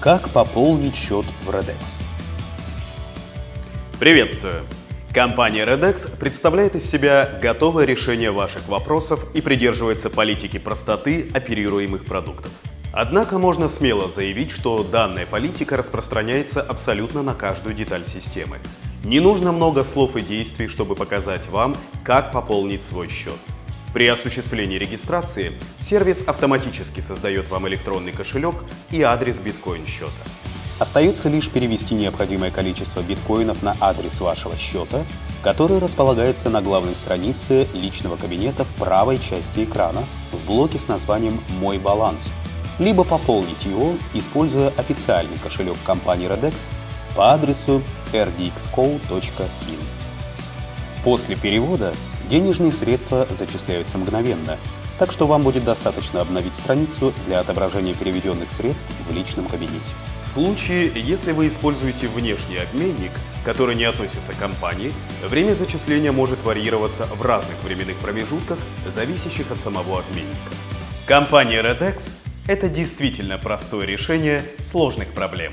Как пополнить счет в Redex? Приветствую! Компания Redex представляет из себя готовое решение ваших вопросов и придерживается политики простоты оперируемых продуктов. Однако можно смело заявить, что данная политика распространяется абсолютно на каждую деталь системы. Не нужно много слов и действий, чтобы показать вам, как пополнить свой счет. При осуществлении регистрации сервис автоматически создает вам электронный кошелек и адрес биткоин-счета. Остается лишь перевести необходимое количество биткоинов на адрес вашего счета, который располагается на главной странице личного кабинета в правой части экрана в блоке с названием «Мой баланс», либо пополнить его, используя официальный кошелек компании Redex по адресу rdxco.in. После перевода Денежные средства зачисляются мгновенно, так что вам будет достаточно обновить страницу для отображения переведенных средств в личном кабинете. В случае, если вы используете внешний обменник, который не относится к компании, время зачисления может варьироваться в разных временных промежутках, зависящих от самого обменника. Компания Redex – это действительно простое решение сложных проблем.